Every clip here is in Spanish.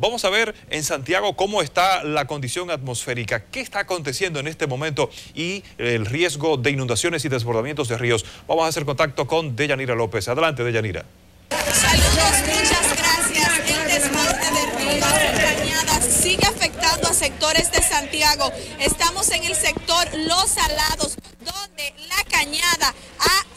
Vamos a ver en Santiago cómo está la condición atmosférica, qué está aconteciendo en este momento y el riesgo de inundaciones y desbordamientos de ríos. Vamos a hacer contacto con Deyanira López. Adelante, Deyanira. Saludos, muchas gracias. El desborde de ríos cañadas sigue afectando a sectores de Santiago. Estamos en el sector Los Salados, donde la cañada ha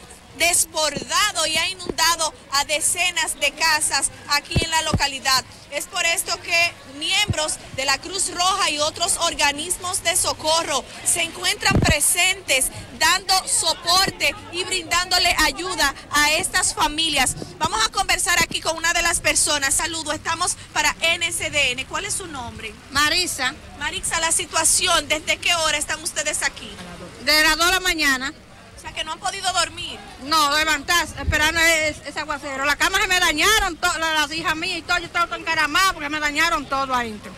desbordado y ha inundado a decenas de casas aquí en la localidad. Es por esto que miembros de la Cruz Roja y otros organismos de socorro se encuentran presentes dando soporte y brindándole ayuda a estas familias. Vamos a conversar aquí con una de las personas. Saludo, estamos para NSDN. ¿Cuál es su nombre? Marisa. Marisa, la situación, ¿desde qué hora están ustedes aquí? De las 2 de la mañana. Sea, que no han podido dormir. No, levantarse, esperando ese, ese aguacero. Las camas se me dañaron, las hijas mías y todo, yo estaba encaramado porque me dañaron todo adentro.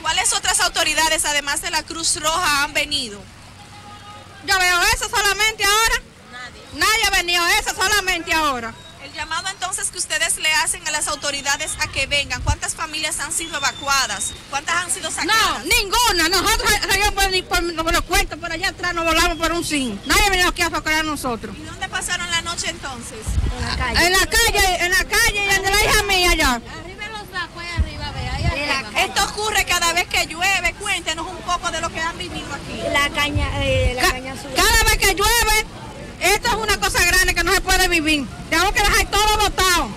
¿Cuáles otras autoridades, además de la Cruz Roja, han venido? Yo veo eso solamente ahora. Nadie. Nadie ha venido eso solamente ahora. El llamado entonces que ustedes le hacen a las autoridades a que vengan, ¿cuántas familias han sido evacuadas? ¿Cuántas han sido sacadas? No, ninguna. Nosotros salimos por, por, los cuentos, por allá atrás nos volamos por un sin. Nadie venido aquí a sacar a nosotros. ¿Y dónde pasaron la noche entonces? En la calle. En la calle, en la calle, y de la hija mía allá. Arriba los sacos, ahí arriba, ve, ahí arriba. Esto ocurre cada vez que llueve. Cuéntenos un poco de lo que han vivido aquí. La caña, eh, la Ca caña azul. Cada vez que llueve, esto es una cosa grande que no se puede vivir. Tenemos que dejar todo botado.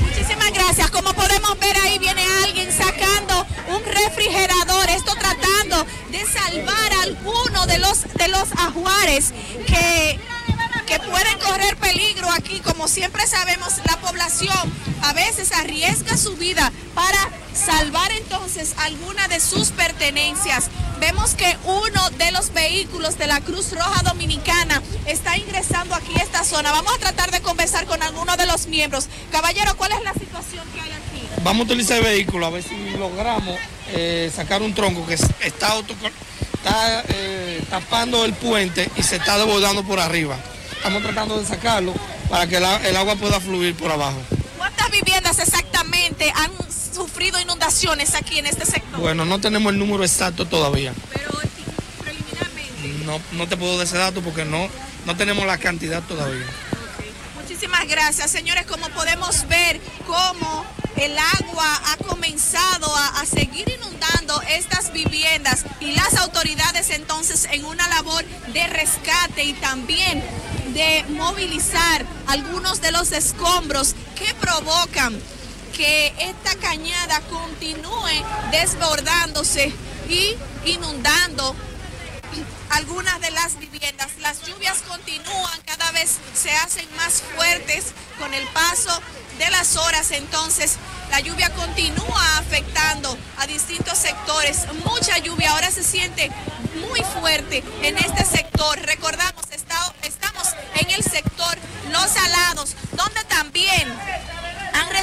Muchísimas gracias. Como podemos ver ahí viene alguien sacando un refrigerador, esto tratando de salvar a alguno de los de los ajuares que que pueden correr peligro aquí. Como siempre sabemos, la población a veces arriesga su vida para salvar entonces alguna de sus pertenencias. Vemos que uno de los vehículos de la Cruz Roja Dominicana está ingresando aquí a esta zona. Vamos a tratar de conversar con alguno de los miembros. Caballero, ¿cuál es la situación que hay aquí? Vamos a utilizar el vehículo a ver si logramos eh, sacar un tronco que está, auto, está eh, tapando el puente y se está desbordando por arriba. Estamos tratando de sacarlo para que la, el agua pueda fluir por abajo. ¿Cuántas viviendas exactamente han sufrido inundaciones aquí en este sector? Bueno, no tenemos el número exacto todavía. Pero preliminarmente. No, no te puedo dar ese dato porque no, no tenemos la cantidad todavía. Muchísimas gracias, señores. Como podemos ver, cómo el agua ha comenzado a, a, seguir inundando estas viviendas y las autoridades entonces en una labor de rescate y también de movilizar algunos de los escombros que provocan que esta cañada continúe desbordándose y inundando algunas de las viviendas. Las lluvias continúan, cada vez se hacen más fuertes con el paso de las horas, entonces la lluvia continúa afectando a distintos sectores. Mucha lluvia ahora se siente muy fuerte en este sector. Recordamos, está, estamos en el sector Los Salados, donde también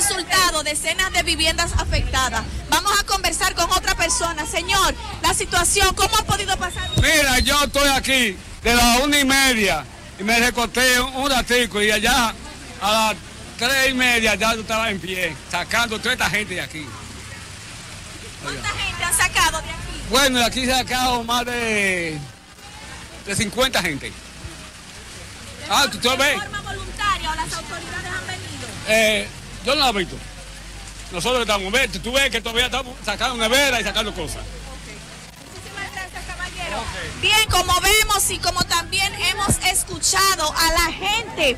resultado decenas de viviendas afectadas. Vamos a conversar con otra persona. Señor, la situación, ¿cómo ha podido pasar? Mira, yo estoy aquí de las una y media y me recorté un ratico y allá a las tres y media ya yo estaba en pie, sacando toda esta gente de aquí. ¿Cuánta gente han sacado de aquí? Bueno, de aquí se ha sacado más de, de 50 gente. ¿De Ah, ¿tú- tú de ves? forma voluntaria o las autoridades han venido? Eh, yo no la he visto. Nosotros estamos, ves, tú ves que todavía estamos sacando nevera y sacando cosas. Bien, como vemos y como también hemos escuchado a la gente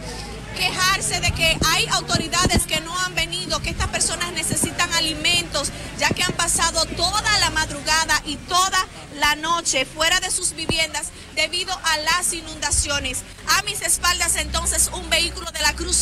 quejarse de que hay autoridades que no han venido, que estas personas necesitan alimentos, ya que han pasado toda la madrugada y toda la noche fuera de sus viviendas debido a las inundaciones. A mis espaldas entonces un vehículo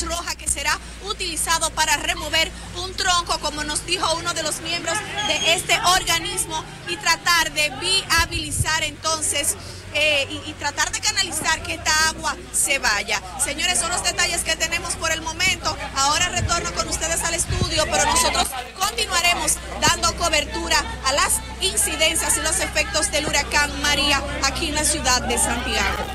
Roja que será utilizado para remover un tronco, como nos dijo uno de los miembros de este organismo, y tratar de viabilizar entonces eh, y, y tratar de canalizar que esta agua se vaya. Señores, son los detalles que tenemos por el momento. Ahora retorno con ustedes al estudio, pero nosotros continuaremos dando cobertura a las incidencias y los efectos del huracán María aquí en la ciudad de Santiago.